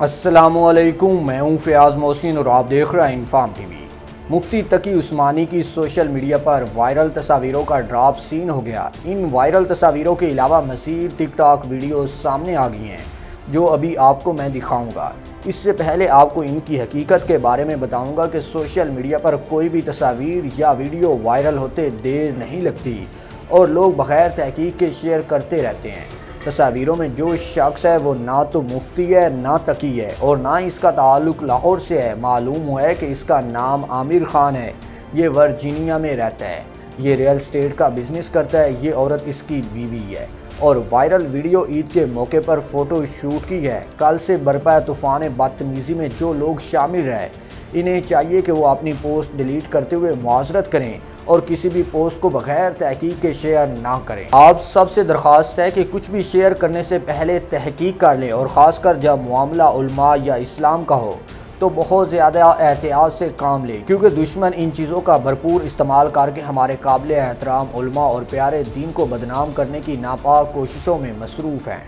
السلام علیکم، میں ہوں فیاض محسن اور آپ دیکھ رہے ہیں انفام ٹی وی۔ مفتی تقی عثمانی کی سوشل میڈیا پر وائرل تصاویروں کا ڈراپ سین ہو گیا۔ ان وائرل تصاویروں کے علاوہ مزید ٹک ٹاک ویڈیوز سامنے آ گئی ہیں، جو ابھی آپ کو میں دکھاؤں گا۔ اس سے پہلے آپ کو ان کی حقیقت کے بارے میں بتاؤں گا کہ سوشل میڈیا پر کوئی بھی تصاویر یا ویڈیو وائرل ہوتے دیر نہیں لگتی اور لوگ بغیر تحقیق کے شیئر کرتے رہتے ہیں۔ تصاویروں میں جو شخص ہے وہ نہ تو مفتی ہے، نہ تقی ہے اور نہ اس کا تعلق لاہور سے ہے۔ معلوم ہوا ہے کہ اس کا نام عامر خان ہے۔ یہ ورجینیا میں رہتا ہے۔ یہ ریل اسٹیٹ کا بزنس کرتا ہے۔ یہ عورت اس کی بیوی ہے۔ اور وائرل ویڈیو عید کے موقع پر فوٹو شوٹ کی ہے۔ کل سے برپا طوفان بدتمیزی میں جو لوگ شامل رہے انہیں چاہیے کہ وہ اپنی پوسٹ ڈیلیٹ کرتے ہوئے معذرت کریں۔ اور کسی بھی پوسٹ کو بغیر تحقیق کے شیئر نہ کریں۔ آپ سب سے درخواست ہے کہ کچھ بھی شیئر کرنے سے پہلے تحقیق کر لیں اور خاص کر جب معاملہ علماء یا اسلام کا ہو تو بہت زیادہ احتیاط سے کام لیں۔ کیونکہ دشمن ان چیزوں کا بھرپور استعمال کر کے ہمارے قابل احترام، علماء اور پیارے دین کو بدنام کرنے کی ناپاک کوششوں میں مصروف ہیں۔